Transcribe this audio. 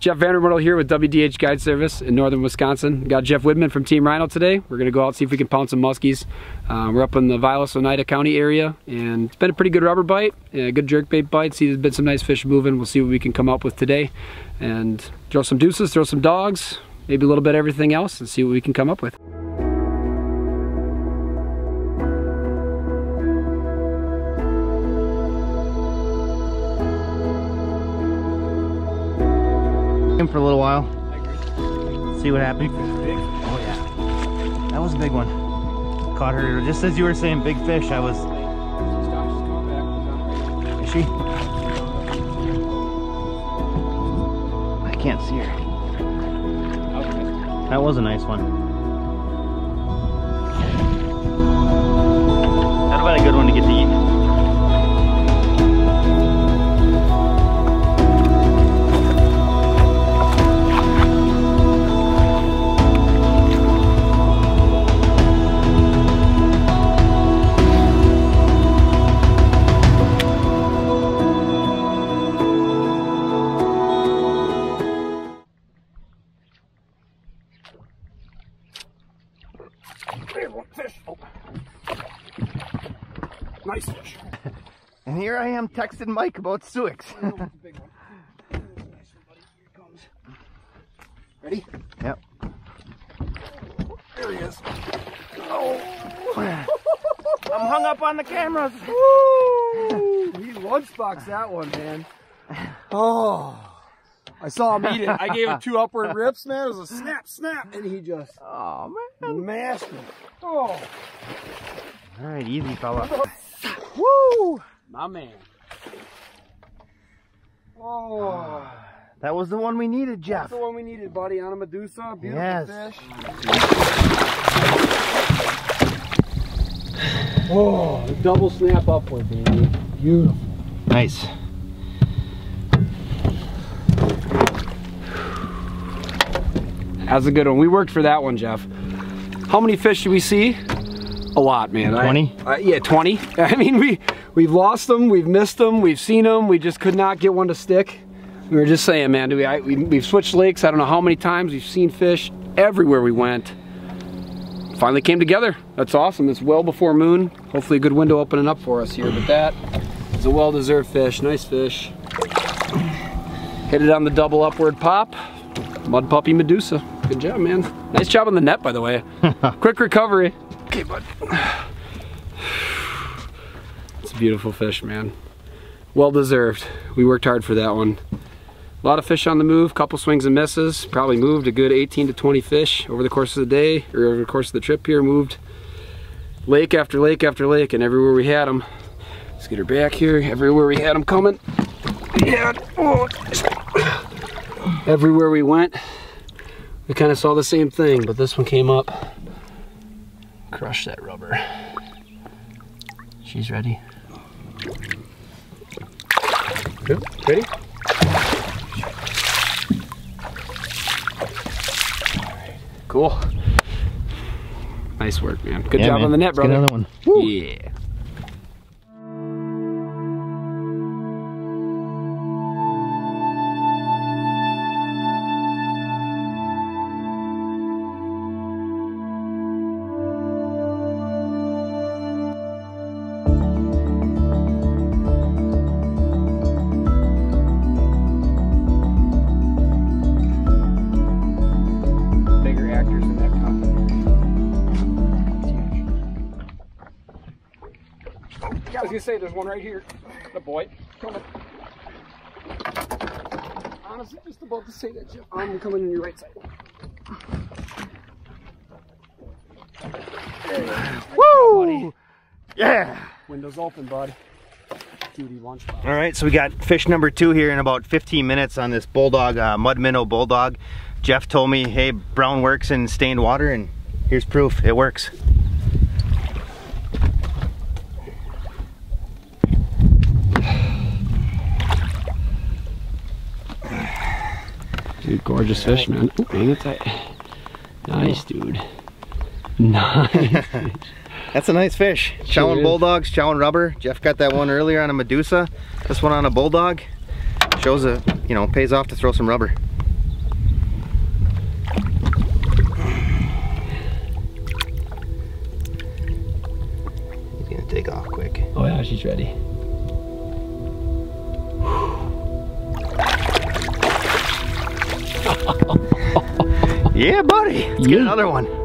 Jeff Van Remortel here with WDH Guide Service in northern Wisconsin. Got Jeff Widman from Team Rhino today. We're gonna go out and see if we can pound some muskies. Uh, we're up in the Vilas Oneida County area and it's been a pretty good rubber bite, a good jerkbait bite. See there's been some nice fish moving. We'll see what we can come up with today. And throw some deuces, throw some dogs, maybe a little bit everything else and see what we can come up with. Him for a little while. See what happens. Oh yeah, that was a big one. Caught her just as you were saying, big fish. I was. Is she? I can't see her. That was a nice one. That'd have been a good one to get to eat. Nice fish. And here I am texting Mike about Suix. Ready? Yep. There he is. Oh. I'm hung up on the cameras. He lunchboxed that one, man. Oh. I saw him eat it. I gave him two upward rips, man. It was a snap, snap, and he just Oh man. mashed me. Oh, All right, easy fella. woo! My man. Oh, That was the one we needed, that's Jeff. the one we needed, buddy, on a Medussa. Beautiful Yes. fish. Oh, the double snap upward, baby. Beautiful. Nice. That's a good one. We worked for that one, Jeff. How many fish did we see? A lot, man. I- 20? uh, yeah, 20. I mean, we, we've lost them, we've missed them, we've seen them, we just could not get one to stick. We were just saying, man, do we, I, we, we've switched lakes, I don't know how many times, we've seen fish everywhere we went. Finally came together. That's awesome. It's well before moon. Hopefully a good window opening up for us here, but that is a well-deserved fish. Nice fish. Hit it on the double upward pop. Mud Puppy Medussa. Good job, man. Nice job on the net, by the way. Quick recovery. Okay, bud. It's a beautiful fish, man. Well deserved. We worked hard for that one. A lot of fish on the move, couple swings and misses. Probably moved a good 18 to 20 fish over the course of the day, or over the course of the trip here. Moved lake after lake after lake, and everywhere we had them. Let's get her back here. Everywhere we had them coming. Yeah. Oh. Everywhere we went, we kind of saw the same thing, but this one came up. Crush that rubber. She's ready. Good. Ready? Cool. Nice work, man. Good Yeah, job man. on the net, Let's get another one. Yeah. Was gonna say there's one right here. The boy. Coming. Honestly, just about to say that, Jeff. I'm coming in your right side. Woo! Yeah. Windows open, bud. Duty lunchbox. All right, so we got fish number two here in about 15 minutes on this Bulldawg, uh, mud minnow Bulldawg. Jeff told me, hey, brown works in stained water, and here's proof, it works. Dude, gorgeous fish, man. Ooh, nice, dude. Nice. That's a nice fish. Sure chowing Bulldawgs, chowing rubber. Jeff got that one earlier on a Medussa. This one on a Bulldawg. Shows a, you know, pays off to throw some rubber. He's gonna take off quick. Oh yeah, she's ready. Yeah, buddy. Let's Yeah. get another one.